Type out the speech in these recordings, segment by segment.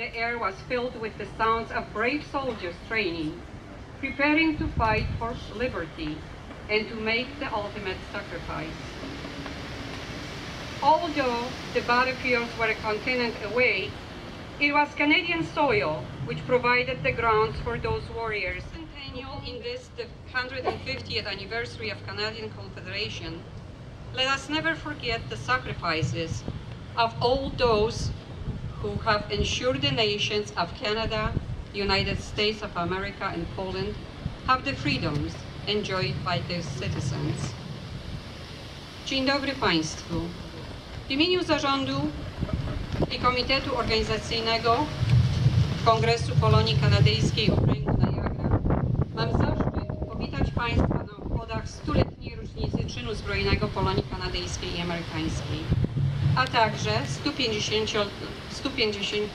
air was filled with the sounds of brave soldiers training, preparing to fight for liberty and to make the ultimate sacrifice. Although the battlefields were a continent away, it was Canadian soil which provided the grounds for those warriors. Centennial in this, the 150th anniversary of Canadian Confederation, let us never forget the sacrifices of all those who have ensured the nations of Canada, United States of America, and Poland have the freedoms enjoyed by their citizens. Dzień dobry Państwu. W imieniu Zarządu i Komitetu Organizacyjnego Kongresu Polonii Kanadyjskiej Okręgu Niagara mam zaszczyt powitać Państwa na obchodach stuletniej rocznicy czynu zbrojnego Polonii Kanadyjskiej i Amerykańskiej, a także 150, 150,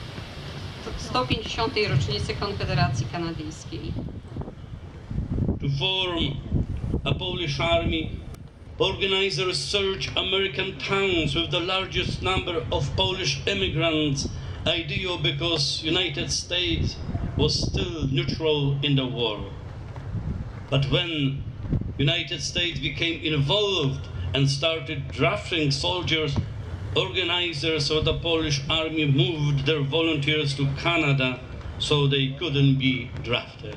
150. rocznicy Konfederacji Kanadyjskiej. to form a Polish army. Organizers search American towns with the largest number of Polish immigrants, ideal because United States was still neutral in the war. But when United States became involved and started drafting soldiers, organizers of the Polish army moved their volunteers to Canada so they couldn't be drafted.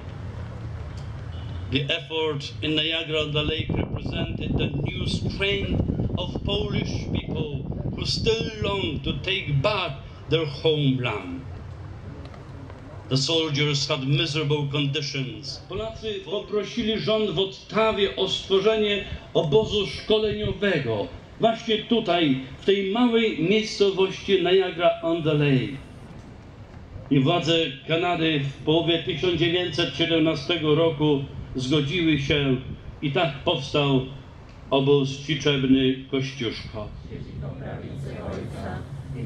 The effort in Niagara on the Lake represented the new strength of Polish people who still long to take back their homeland. The soldiers had miserable conditions. Polacy poprosili rząd w Ottawie o stworzenie obozu szkoleniowego właśnie tutaj, w tej małej miejscowości Niagara on the Lake. I władze Kanady w połowie 1917 roku zgodziły się i tak powstał obóz ćwiczebny Kościuszko. Ojca i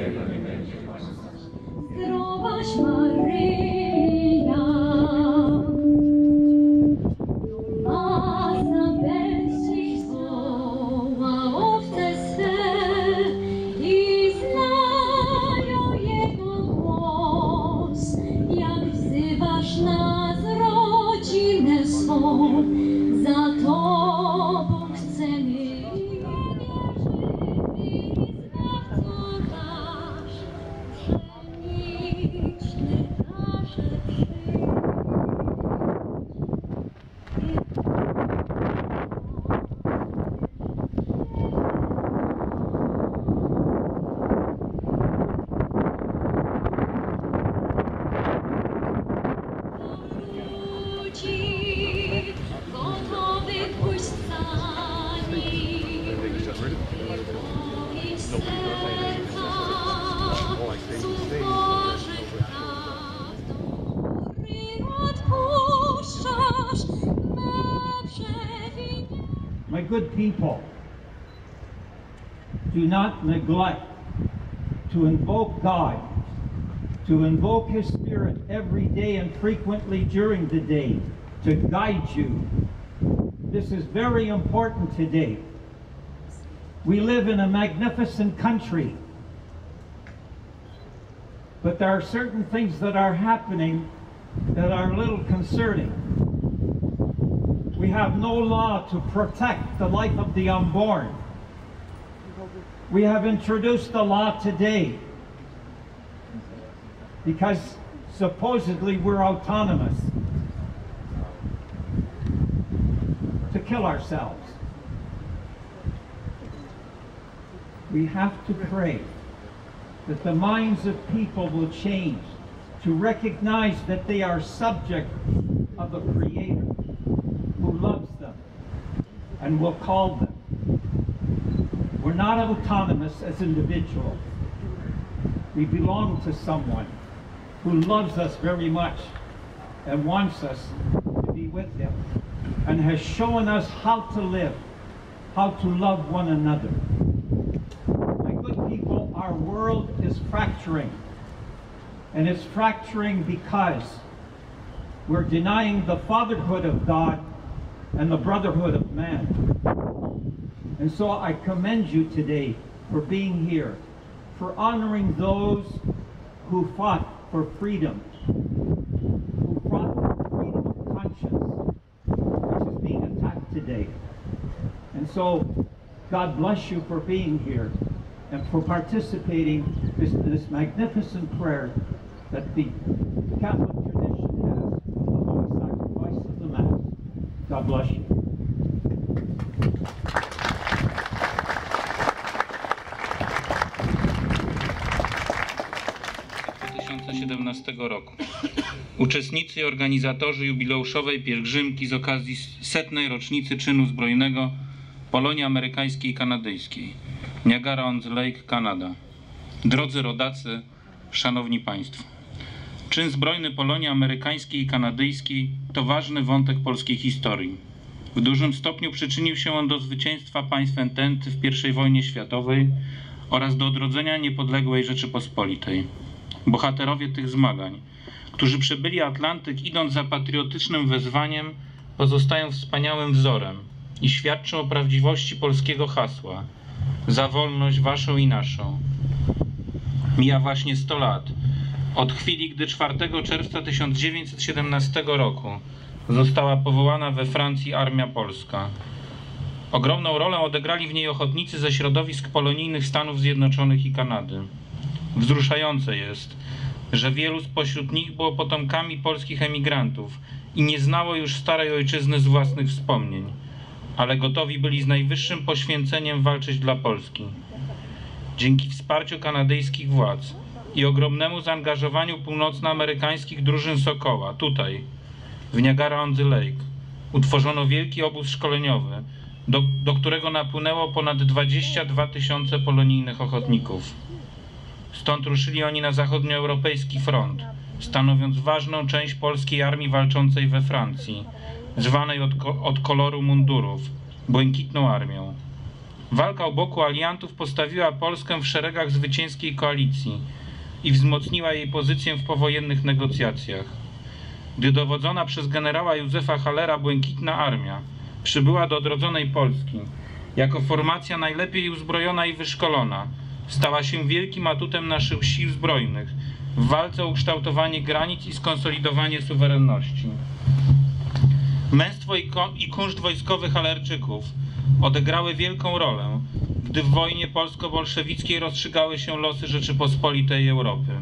Jego nie będzie. Zdrowaś Maryja, do not neglect to invoke God, to invoke His Spirit every day and frequently during the day to guide you. This is very important today. We live in a magnificent country, but there are certain things that are happening that are a little concerning. We have no law to protect the life of the unborn. We have introduced the law today because supposedly we're autonomous to kill ourselves. We have to pray that the minds of people will change to recognize that they are subject of a creator who loves them and will call them. We're not autonomous as individuals. We belong to someone who loves us very much and wants us to be with him and has shown us how to live, how to love one another. My good people, our world is fracturing. And it's fracturing because we're denying the fatherhood of God and the brotherhood of man. And so I commend you today for being here, for honoring those who fought for freedom, who fought for freedom of conscience, which is being attacked today. And so, God bless you for being here and for participating this this magnificent prayer that the Catholic tradition has of the sacrifice of the Mass. God bless you. Roku. Uczestnicy i organizatorzy jubileuszowej pielgrzymki z okazji setnej rocznicy czynu zbrojnego Polonii Amerykańskiej i Kanadyjskiej. Niagara on the Lake, Kanada. Drodzy rodacy, szanowni państwo. Czyn zbrojny Polonii Amerykańskiej i Kanadyjskiej to ważny wątek polskiej historii. W dużym stopniu przyczynił się on do zwycięstwa państw Ententy w I wojnie światowej oraz do odrodzenia niepodległej Rzeczypospolitej. Bohaterowie tych zmagań, którzy przebyli Atlantyk idąc za patriotycznym wezwaniem, pozostają wspaniałym wzorem i świadczą o prawdziwości polskiego hasła za wolność waszą i naszą. Mija właśnie 100 lat od chwili, gdy 4 czerwca 1917 roku została powołana we Francji Armia Polska. Ogromną rolę odegrali w niej ochotnicy ze środowisk polonijnych Stanów Zjednoczonych i Kanady. Wzruszające jest, że wielu spośród nich było potomkami polskich emigrantów i nie znało już starej ojczyzny z własnych wspomnień, ale gotowi byli z najwyższym poświęceniem walczyć dla Polski. Dzięki wsparciu kanadyjskich władz i ogromnemu zaangażowaniu północnoamerykańskich drużyn Sokoła, tutaj, w Niagara on the Lake, utworzono wielki obóz szkoleniowy, do, do którego napłynęło ponad 22 tysiące polonijnych ochotników. Stąd ruszyli oni na zachodnioeuropejski front, stanowiąc ważną część polskiej armii walczącej we Francji, zwanej od, od koloru mundurów Błękitną Armią. Walka u boku aliantów postawiła Polskę w szeregach zwycięskiej koalicji i wzmocniła jej pozycję w powojennych negocjacjach. Gdy dowodzona przez generała Józefa Hallera Błękitna Armia przybyła do odrodzonej Polski jako formacja najlepiej uzbrojona i wyszkolona, stała się wielkim atutem naszych sił zbrojnych w walce o ukształtowanie granic i skonsolidowanie suwerenności. Męstwo i, i kunszt wojskowy Halerczyków odegrały wielką rolę, gdy w wojnie polsko-bolszewickiej rozstrzygały się losy Rzeczypospolitej Europy.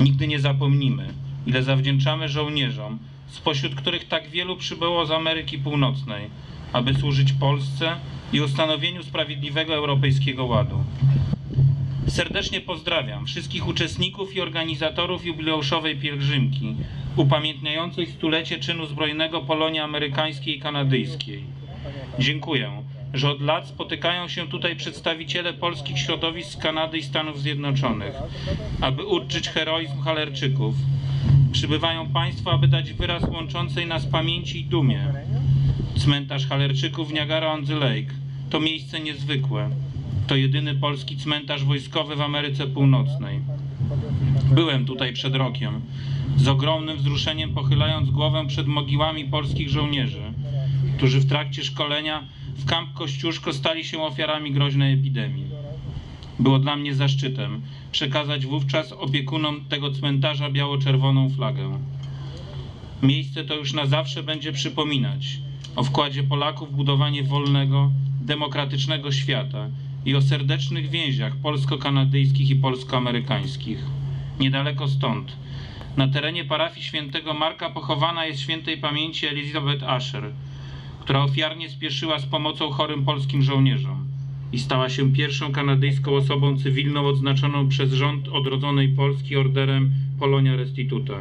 Nigdy nie zapomnimy, ile zawdzięczamy żołnierzom, spośród których tak wielu przybyło z Ameryki Północnej, aby służyć Polsce i ustanowieniu sprawiedliwego europejskiego ładu. Serdecznie pozdrawiam wszystkich uczestników i organizatorów jubileuszowej pielgrzymki, upamiętniającej stulecie czynu zbrojnego Polonii Amerykańskiej i Kanadyjskiej. Dziękuję, że od lat spotykają się tutaj przedstawiciele polskich środowisk z Kanady i Stanów Zjednoczonych, aby uczcić heroizm Halerczyków. Przybywają Państwo, aby dać wyraz łączącej nas pamięci i dumie. Cmentarz Halerczyków Niagara on the Lake to miejsce niezwykłe. To jedyny polski cmentarz wojskowy w Ameryce Północnej. Byłem tutaj przed rokiem, z ogromnym wzruszeniem pochylając głowę przed mogiłami polskich żołnierzy, którzy w trakcie szkolenia w kamp Kościuszko stali się ofiarami groźnej epidemii. Było dla mnie zaszczytem przekazać wówczas opiekunom tego cmentarza biało-czerwoną flagę. Miejsce to już na zawsze będzie przypominać o wkładzie Polaków w budowanie wolnego, demokratycznego świata i o serdecznych więziach polsko-kanadyjskich i polsko-amerykańskich. Niedaleko stąd, na terenie parafii świętego Marka pochowana jest świętej pamięci Elizabeth Asher, która ofiarnie spieszyła z pomocą chorym polskim żołnierzom i stała się pierwszą kanadyjską osobą cywilną odznaczoną przez rząd odrodzonej Polski orderem Polonia Restituta.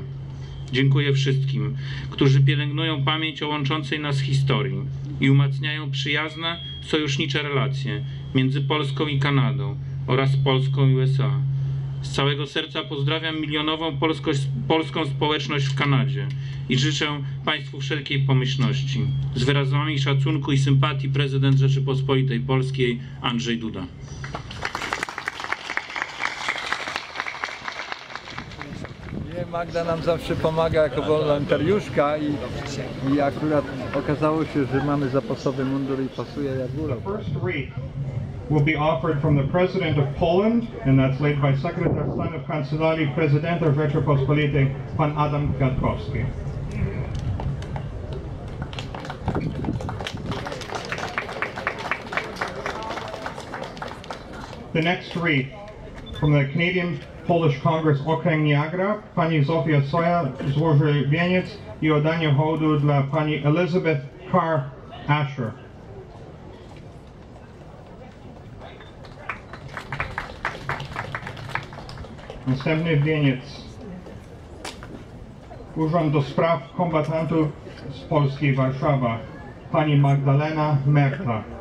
Dziękuję wszystkim, którzy pielęgnują pamięć o łączącej nas historii i umacniają przyjazne, sojusznicze relacje między Polską i Kanadą oraz Polską i USA. Z całego serca pozdrawiam milionową polsko, polską społeczność w Kanadzie i życzę Państwu wszelkiej pomyślności. Z wyrazami szacunku i sympatii prezydent Rzeczypospolitej Polskiej Andrzej Duda. Magda nam zawsze pomaga jako wolontariuszka i, i akurat Okazało się, że mamy zapasowy mundur i pasuje jak góra. First wreath will be offered from the President of Poland, and that's laid by Stanu w Kancelarii Prezydenta Rzeczypospolitej, pan Adam Kwiatkowski. The next wreath from the Canadian Polish Congress Okręg Niagara, pani Zofia Soja złoży wieniec i oddanie hołdu dla pani Elizabeth Carr Asher. Następny wieniec. Urząd do Spraw Kombatantów z Polski Warszawa. Pani Magdalena Merta.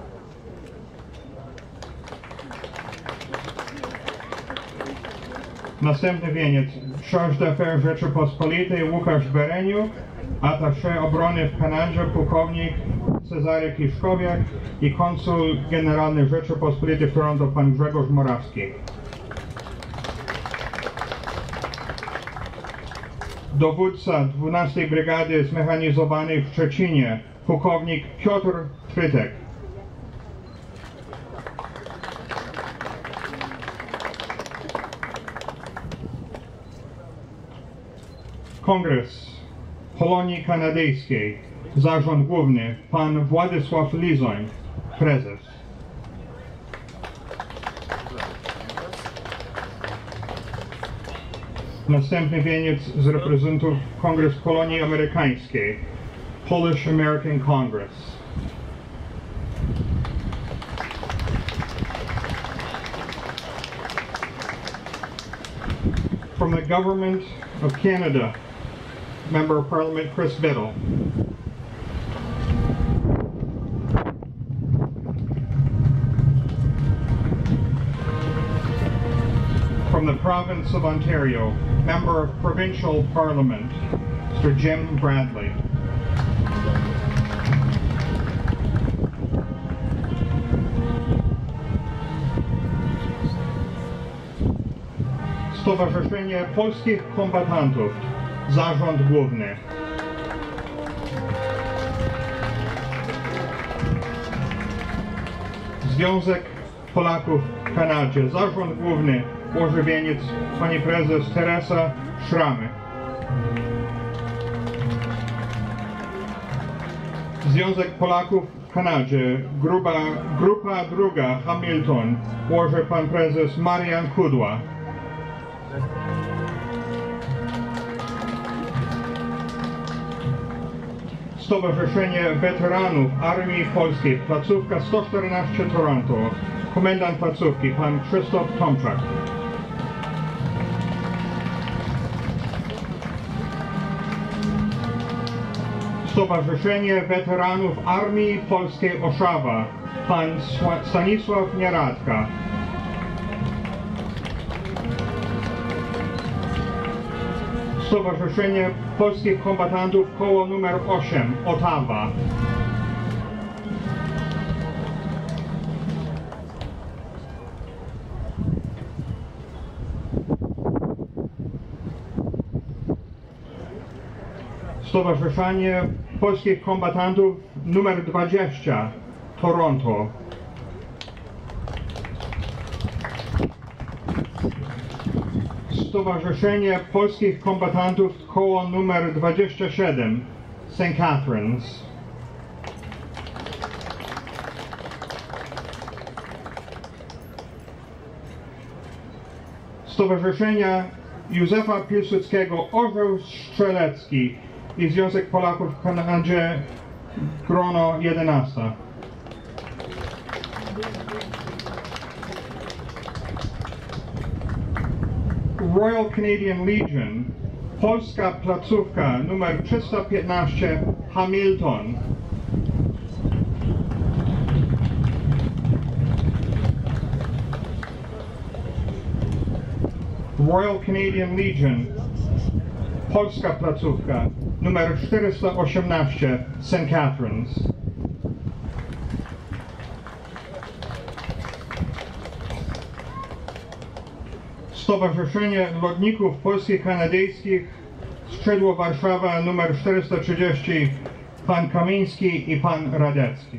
Następny wieniec. Charge d'affaires Rzeczypospolitej Łukasz Bereniuk, attaché obrony w Kanadzie pułkownik Cezary Kiszkowiak i konsul generalny Rzeczypospolitej Toronto pan Grzegorz Morawski. Dowódca 12 Brygady Zmechanizowanej w Szczecinie, pułkownik Piotr Trytek. Kongres Polonii Kanadyjskiej, Zarząd Główny, pan Władysław Lizoń, prezes. Następny wieniec z reprezentów Kongres Polonii Amerykańskiej, Polish American Congress. From the Government of Canada, Member of Parliament Chris Biddle. From the Province of Ontario, Member of Provincial Parliament, Mr. Jim Bradley. Stowarzyszenie Polskich Kombatantów, Zarząd Główny. Związek Polaków w Kanadzie, Zarząd Główny, Łożywieniec, Pani Prezes Teresa Szramy. Związek Polaków w Kanadzie, grupa, grupa druga Hamilton, łoży Pan Prezes Marian Kudła. Stowarzyszenie Weteranów Armii Polskiej, placówka 114 Toronto, komendant placówki, pan Krzysztof Tomczak. Stowarzyszenie Weteranów Armii Polskiej Oszawa, pan Sła- Stanisław Nieradka. Stowarzyszenie Polskich Kombatantów koło numer 8 Ottawa. Stowarzyszenie Polskich Kombatantów numer 20 Toronto. Stowarzyszenie Polskich Kombatantów koło numer 27 St. Catharines. Stowarzyszenia Józefa Piłsudskiego Orzeł Strzelecki i Związek Polaków w Kanadzie grono 11. Royal Canadian Legion, polska placówka numer 315 Hamilton. Royal Canadian Legion, polska placówka numer 418 St. Catharines. Stowarzyszenie Lotników Polskich Kanadyjskich Skrzydło Warszawa numer 430 pan Kamiński i pan Radecki.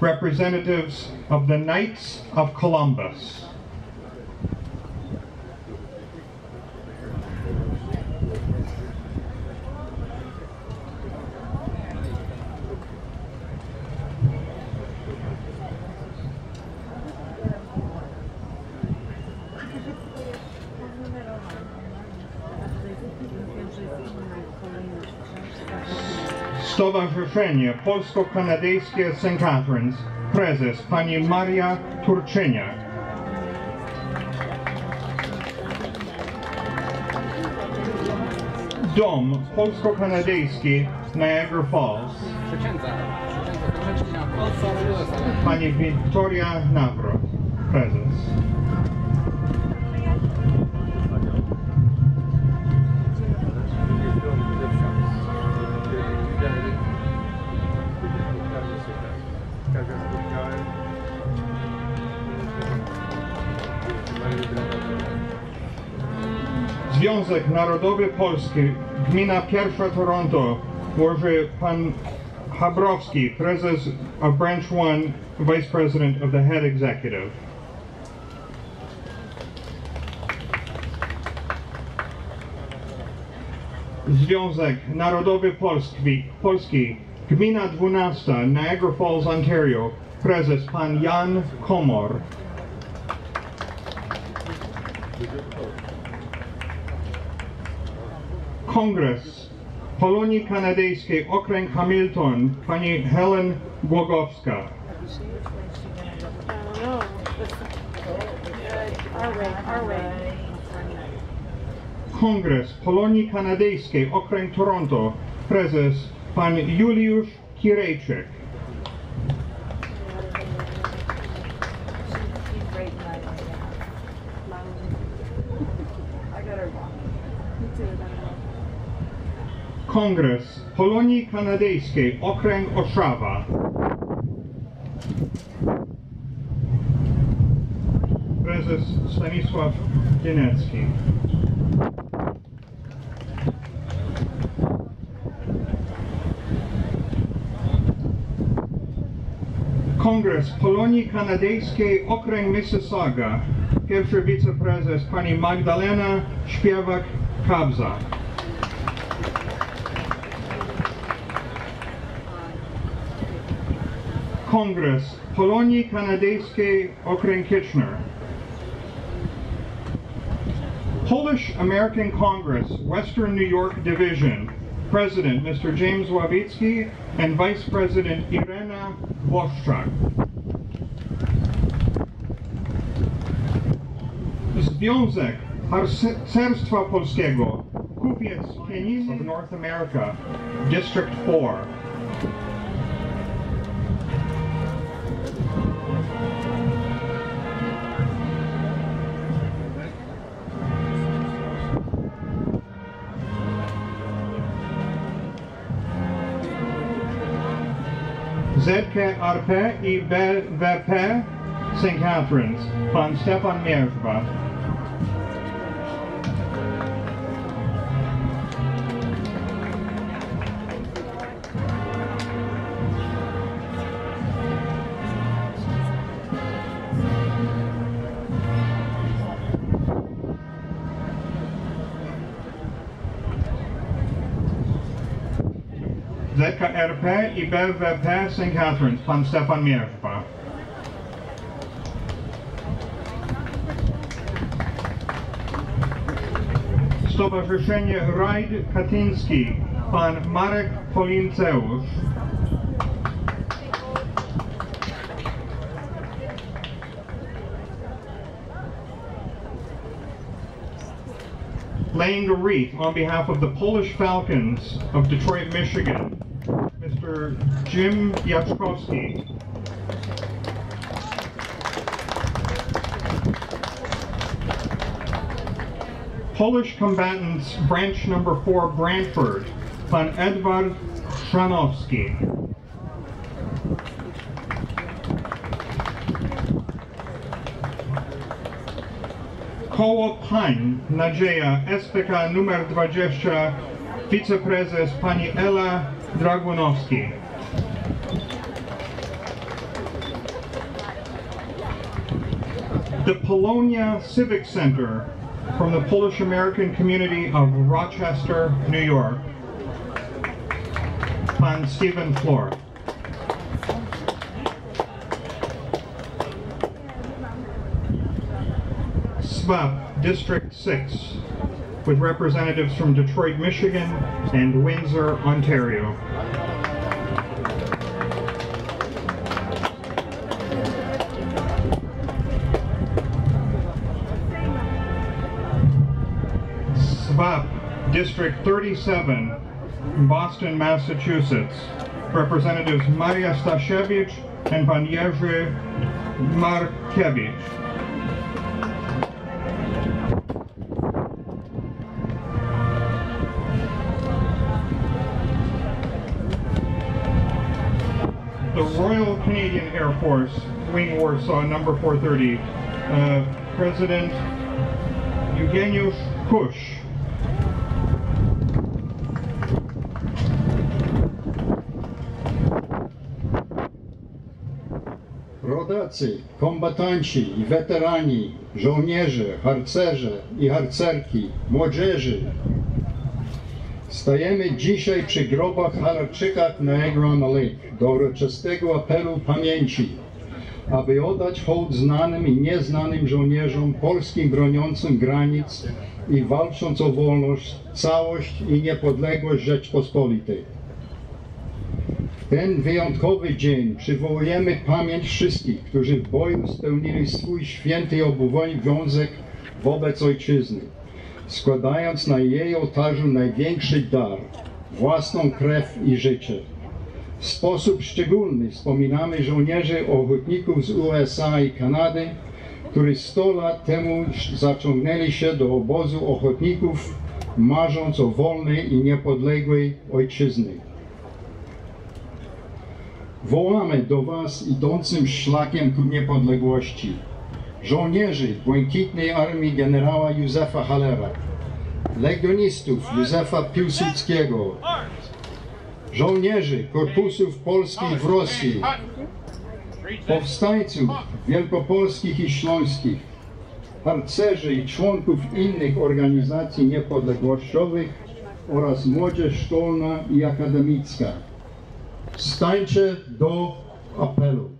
Representatives of the Knights of Columbus. Stowarzyszenie Polsko-Kanadyjskie St. Catharines, prezes pani Maria Turczyniak. Dom Polsko-Kanadyjski Niagara Falls, pani Wiktoria Nawrot, prezes. Związek Narodowy Polski, Gmina Pierwsza Toronto, może pan Habrowski, prezes of Branch 1, Vice President of the Head Executive. Związek Narodowy Polski, Polski Gmina 12, Niagara Falls, Ontario, prezes pan Jan Komor. Kongres Polonii Kanadyjskiej Okręg Hamilton, pani Helen Głogowska. Kongres Polonii Kanadyjskiej Okręg Toronto, prezes pan Juliusz Kirejczyk. Kongres Polonii Kanadyjskiej Okręg Oszawa. Prezes Stanisław Dienecki. Kongres Polonii Kanadyjskiej Okręg Mississauga. Pierwszy wiceprezes pani Magdalena Śpiewak-Kabza. Kongres Polonii Kanadyjskiej Okręg Kitchener. Polish American Congress, Western New York Division, President Mr. James Wawicki and Vice President Irena Włoszczak. Związek Harcerstwa Polskiego, Kupiec Pieniędzy of North America, District 4. Zetka Arpe i Berwepe St. Catharines, pan Stefan Mierwa. St. Catharines, pan Stefan pan Marek. Laying a wreath on behalf of the Polish Falcons of Detroit, Michigan, Mr. Jim Jaczkowski. Polish combatants, branch number four, Brantford, pan Edward Szanowski. Koło Pań, Nadzieja, SPK numer 20, wiceprezes pani Ela Dragunowski. The Polonia Civic Center from the Polish American community of Rochester, New York. Pan Stephen Floor. SWAP District 6 with representatives from Detroit, Michigan and Windsor, Ontario. SWAP District 37, Boston, Massachusetts. Representatives Maria Stashevich and Pan Jerzy Canadian Air Force, Wing Warsaw, number 430, uh, President Eugeniusz Kusz. Rodacy, kombatanci i weterani, żołnierze, harcerze i harcerki, młodzieży. Stajemy dzisiaj przy grobach Halarczyka na Egron Lake do uroczystego apelu pamięci, aby oddać hołd znanym i nieznanym żołnierzom polskim broniącym granic i walcząc o wolność, całość i niepodległość Rzeczpospolitej. Ten wyjątkowy dzień przywołujemy pamięć wszystkich, którzy w boju spełnili swój święty obowiązek wobec ojczyzny, składając na jej ołtarzu największy dar własną krew i życie. W sposób szczególny wspominamy żołnierzy ochotników z USA i Kanady, którzy 100 lat temu zaciągnęli się do obozu ochotników, marząc o wolnej i niepodległej ojczyzny. Wołamy do Was idącym szlakiem ku niepodległości. Żołnierzy Błękitnej Armii generała Józefa Halera, legionistów Józefa Piłsudskiego, żołnierzy Korpusów Polskich w Rosji, powstańców wielkopolskich i śląskich, harcerzy i członków innych organizacji niepodległościowych oraz młodzież szkolna i akademicka. Stańcie do apelu.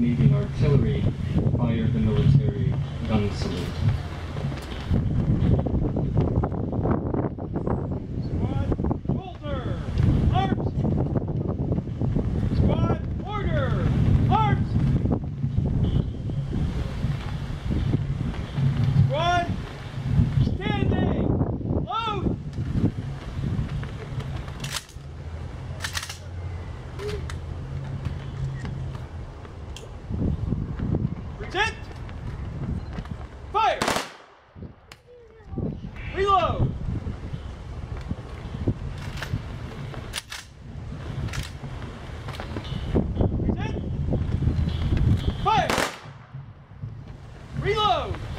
meeting our Reload.